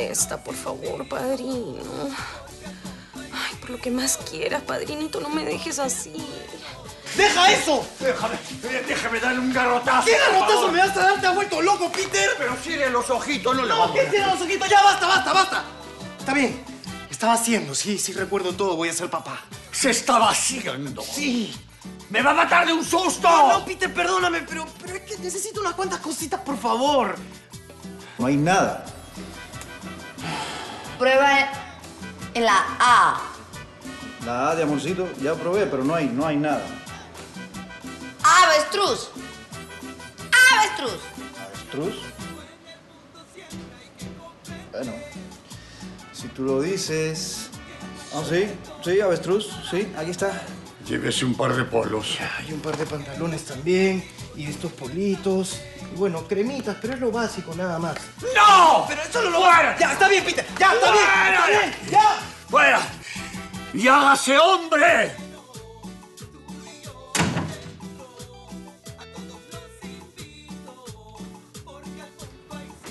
molesta, por favor, padrino. Ay, por lo que más quieras, padrinito, no me dejes así. ¡Deja eso! Déjame, déjame darle un garrotazo. ¿Qué garrotazo favor. me vas a dar? ¿Te has vuelto loco, Peter? Pero cierre los ojitos, no le No, vamos ¿qué a- cierra los ojitos? Ya, basta, basta, basta. Está bien. Estaba haciendo, sí, sí recuerdo todo. Voy a ser papá. Se estaba haciendo. Sí. ¡Me va a matar de un susto! No, no, Peter, perdóname, pero, pero es que necesito unas cuantas cositas, por favor. No hay nada. Prueba en la A. La A de amorcito ya probé, pero no hay, no hay nada. Avestruz. Avestruz. ¿Avestruz? Bueno, si tú lo dices... Ah, sí, sí, avestruz, sí, aquí está. Llévese un par de polos. Hay un par de pantalones también. Y estos politos. Y bueno, cremitas, pero es lo básico, nada más. ¡No! Pero eso no lo ¡Fuera! Ya, está bien, Peter. Ya, está bien. ¡Fuera! Está bien, ya. ¡Fuera! ¡Y hágase hombre!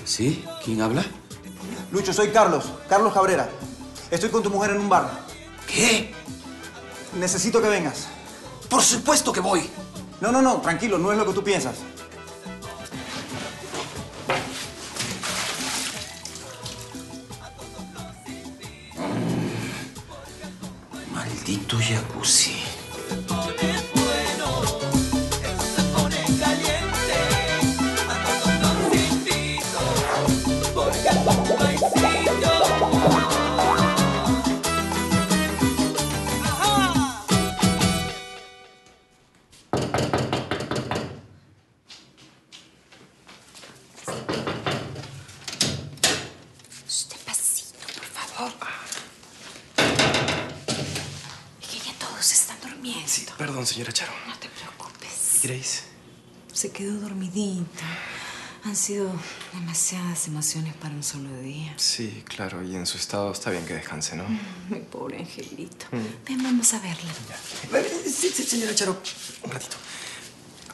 ¿Sí? ¿Quién habla? Lucho, soy Carlos, Carlos Cabrera. Estoy con tu mujer en un bar. ¿Qué? Necesito que vengas. Por supuesto que voy. No, no, no, tranquilo, no es lo que tú piensas. Maldito jacuzzi. Despacito, por favor. Es que ya todos están durmiendo. Sí, perdón, señora Charo. No te preocupes. ¿Y Grace? Se quedó dormidita. Han sido demasiadas emociones para un solo día. Sí, claro, y en su estado está bien que descanse, ¿no? Mi pobre angelito. Ven, vamos a verla. Eh, Sí, sí, señora Charo, un ratito.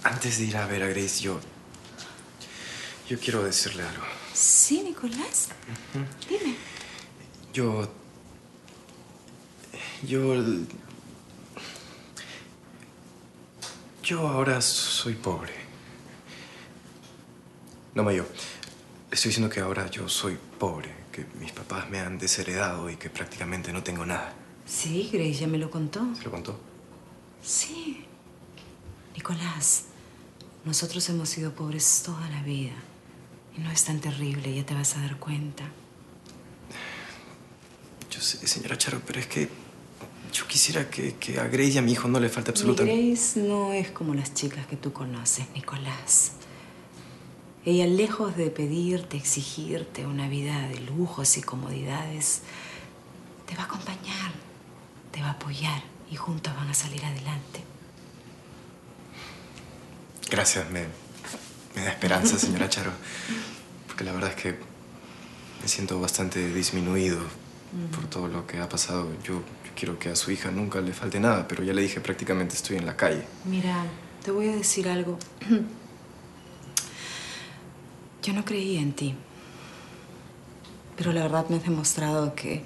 Antes de ir a ver a Grace, yo. Yo quiero decirle algo. Sí, Nicolás. Dime. Yo. Yo. Yo ahora soy pobre. No, Mayo. Estoy diciendo que ahora yo soy pobre, que mis papás me han desheredado y que prácticamente no tengo nada. Sí, Grace ya me lo contó. ¿Se lo contó? Sí. Nicolás, nosotros hemos sido pobres toda la vida. Y no es tan terrible, ya te vas a dar cuenta. Yo sé, señora Charo, pero es que yo quisiera que, que a Grace y a mi hijo no le falte absolutamente... Grace no es como las chicas que tú conoces, Nicolás. Ella, lejos de pedirte, exigirte una vida de lujos y comodidades, te va a acompañar, te va a apoyar y juntos van a salir adelante. Gracias, me, me da esperanza, señora Charo. Porque la verdad es que me siento bastante disminuido por todo lo que ha pasado. Yo quiero que a su hija nunca le falte nada, pero ya le dije prácticamente estoy en la calle. Mira, te voy a decir algo. Yo no creía en ti. Pero la verdad me has demostrado que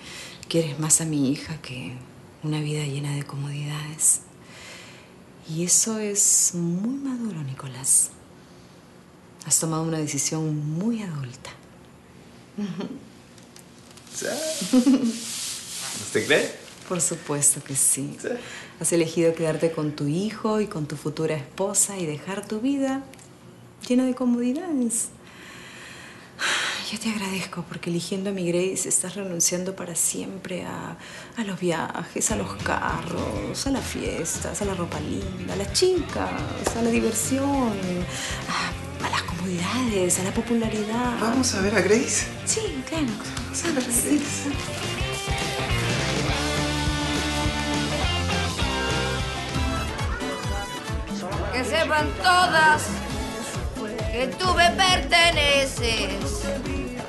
quieres más a mi hija que una vida llena de comodidades. Y eso es muy maduro, Nicolás. Has tomado una decisión muy adulta. ¿Usted cree? Por supuesto que sí. Has elegido quedarte con tu hijo y con tu futura esposa y dejar tu vida llena de comodidades. Yo te agradezco porque eligiendo a mi Grace estás renunciando para siempre a, a los viajes, a los carros, a las fiestas, a la ropa linda, a las chicas, a la diversión, a, a las comodidades, a la popularidad. Vamos a ver a Grace. Sí, claro. Vamos a ver a Grace. Que sepan todas que tú me perteneces.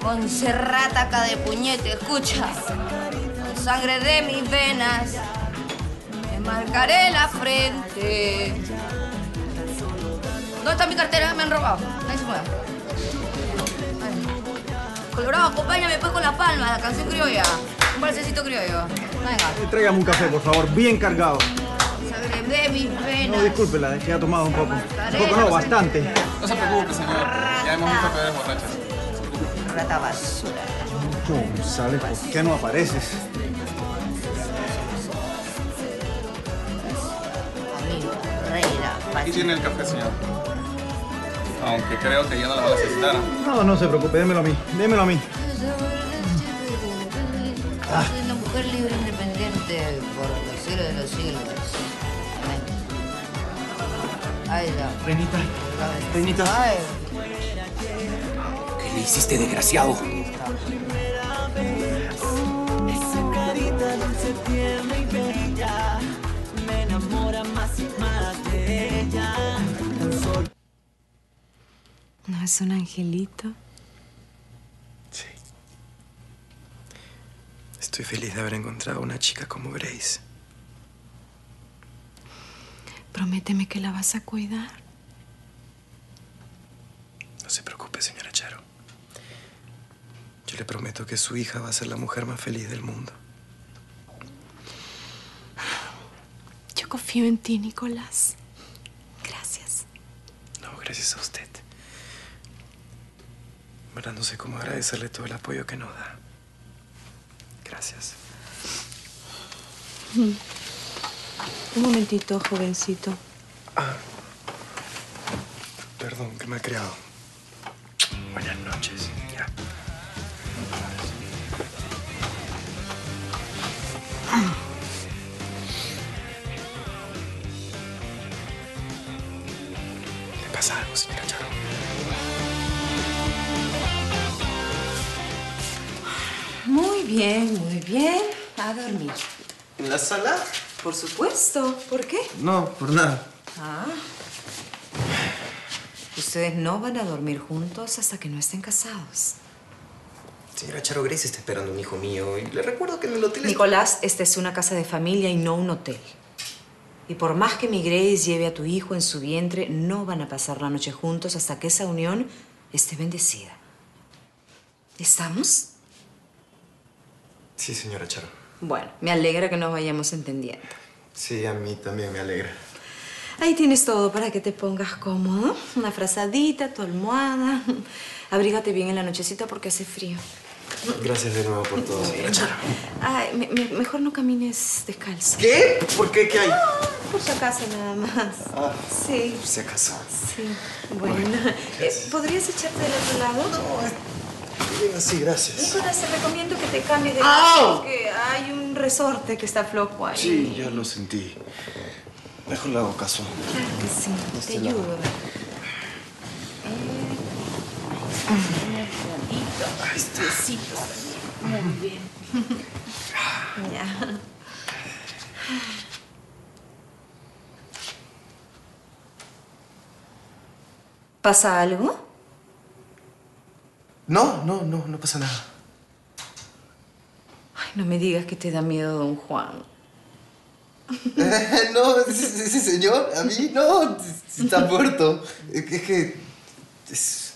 Con serrataca de puñete, escucha. Con sangre de mis venas, me marcaré la frente. ¿Dónde está mi cartera? Me han robado. Ahí se mueve. Colorado, acompáñame pues con la palma, la canción criolla. Un balsecito criollo. Venga. Eh, un café, por favor, bien cargado. Sabré de mis No, discúlpela, es que ha tomado un poco. Un poco no, bastante. No se preocupe, señor. Ya hemos visto peores borrachas. Rata basura. González, ¿por qué no apareces? Amigo, reina, Aquí tiene el café, señor. Aunque creo que ya no lo va a necesitar. No, no se preocupe, démelo a mí, démelo a mí. Soy una mujer libre e independiente por los siglos de los siglos. Ya. Reinita, Reinita. Ay, ¿Qué le hiciste, desgraciado? ¿No es un angelito? Sí. Estoy feliz de haber encontrado una chica como Grace. Prométeme que la vas a cuidar. No se preocupe, señora Charo. Yo le prometo que su hija va a ser la mujer más feliz del mundo. Yo confío en ti, Nicolás. Gracias. No, gracias a usted. Verdad no sé cómo agradecerle todo el apoyo que nos da. Gracias. Un momentito, jovencito. Perdón, que me ha creado. Buenas noches. Ya. ¿Le pasa algo, señora Charo? Muy bien, muy bien. A dormir. ¿En la sala? Por supuesto. ¿Por qué? No, por nada. Ah. Ustedes no van a dormir juntos hasta que no estén casados. Señora Charo, Grace está esperando un hijo mío y le recuerdo que en el hotel... es- Nicolás, esta es una casa de familia y no un hotel. Y por más que mi Grace lleve a tu hijo en su vientre, no van a pasar la noche juntos hasta que esa unión esté bendecida. ¿Estamos? Sí, señora Charo. Bueno, me alegra que nos vayamos entendiendo. Sí, a mí también me alegra. Ahí tienes todo para que te pongas cómodo. Una frazadita, tu almohada. Abrígate bien en la nochecita porque hace frío. Gracias de nuevo por todo, señora Charo. Ay, me- me- mejor no camines descalzo. ¿Qué? ¿Por qué? ¿Qué hay? Por si acaso nada más. Sí, Por si acaso. sí. Bueno, eh, ¿podrías echarte del otro lado? Bien así, gracias. Nicolás, te recomiendo que te cambies de ¡Au! porque hay un resorte que está flojo ahí. Sí, ya lo sentí. Mejor le hago caso. Claro que sí, te este ayudo. Ahí está. Muy bien. Ya. ¿Pasa algo? No, no, no, no pasa nada. Ay, no me digas que te da miedo don Juan. no, ese, ese señor, a mí no, está muerto. Es que, es que es-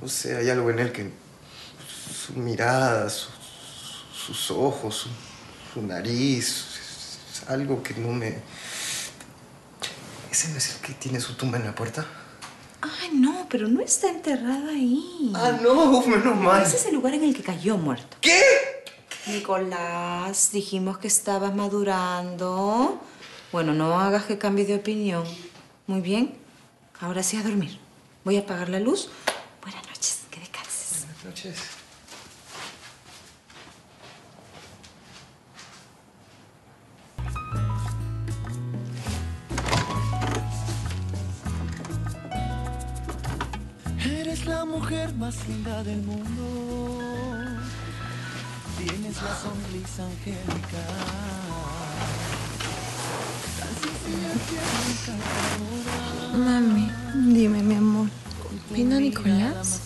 No sé, hay algo en él que... Su mirada, su- sus ojos, su, su nariz... Es algo que no me... ¿Ese no es el que tiene su tumba en la puerta? Pero no está enterrada ahí. Ah, no, menos mal. Ese es el lugar en el que cayó muerto. ¿Qué? Nicolás, dijimos que estabas madurando. Bueno, no hagas que cambies de opinión. Muy bien. Ahora sí a dormir. Voy a apagar la luz. Buenas noches. Que descanses. Buenas noches. Mujer más linda del mundo. Tienes la sonrisa angélica. Tan sencilla, tierna, encantadora. Mami, dime, mi amor. ¿Vino Nicolás?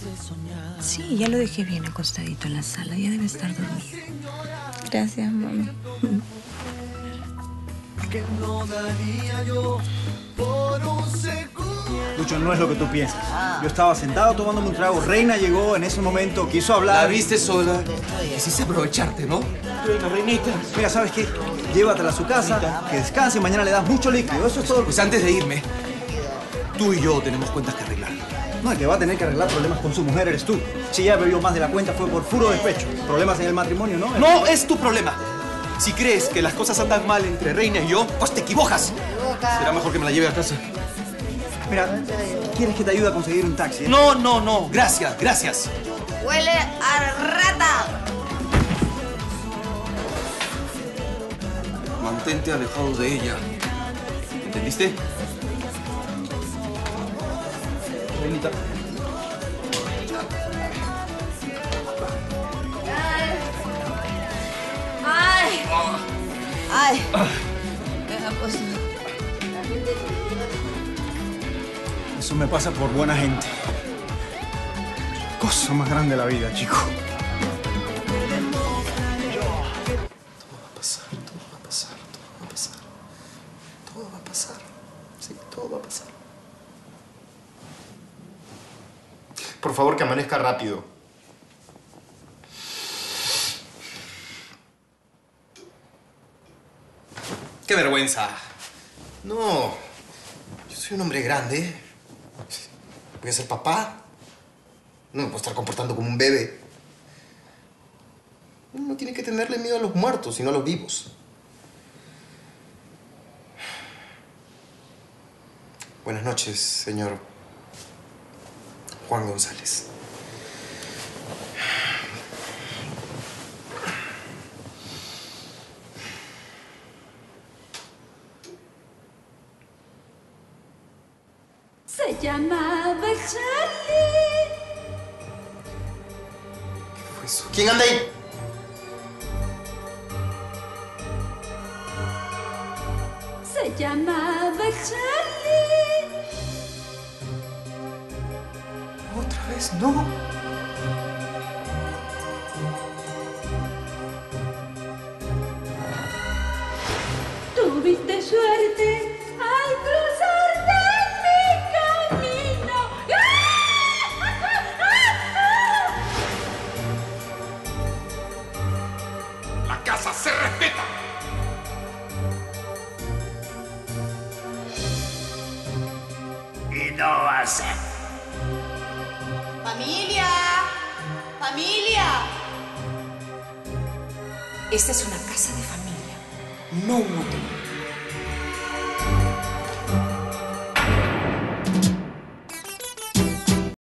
Sí, ya lo dejé bien acostadito en la sala. Ya debe estar dormido. Gracias, mami. Que no daría yo por un segundo. No es lo que tú piensas. Yo estaba sentado tomándome un trago. Reina llegó en ese momento, quiso hablar. La viste sola. Quisiste aprovecharte, ¿no? Reina, reinita. Mira, ¿sabes qué? Llévatela a su casa, que descanse y mañana le das mucho líquido. Eso es todo. Pues antes de irme, tú y yo tenemos cuentas que arreglar. No, el que va a tener que arreglar problemas con su mujer eres tú. Si ella bebió más de la cuenta fue por puro despecho. Problemas en el matrimonio, ¿no? No es tu problema. Si crees que las cosas andan mal entre Reina y yo, pues te equivocas. Será mejor que me la lleve a casa. Mira, ¿quieres que te ayude a conseguir un taxi? eh? No, no, no. Gracias, gracias. Huele a rata. Mantente alejado de ella. ¿Entendiste? Reinita. Ay. Ay. ¿Qué Eso me pasa por buena gente. Cosa más grande de la vida, chico. Todo va a pasar, todo va a pasar, todo va a pasar. Todo va a pasar. Sí, todo va a pasar. Por favor, que amanezca rápido. ¡Qué vergüenza! No, yo soy un hombre grande. Voy a ser papá. No me puedo estar comportando como un bebé. Uno no tiene que tenerle miedo a los muertos, sino a los vivos. Buenas noches, señor Juan González. Se llamaba Charlie. ¿Qué fue eso? ¿Quién anda ahí? Se llamaba Charlie. Otra vez, no. La casa se respeta. Y no ser. ¡Familia! ¡Familia! Esta es una casa de familia, no un hotel.